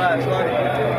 Vai, chora.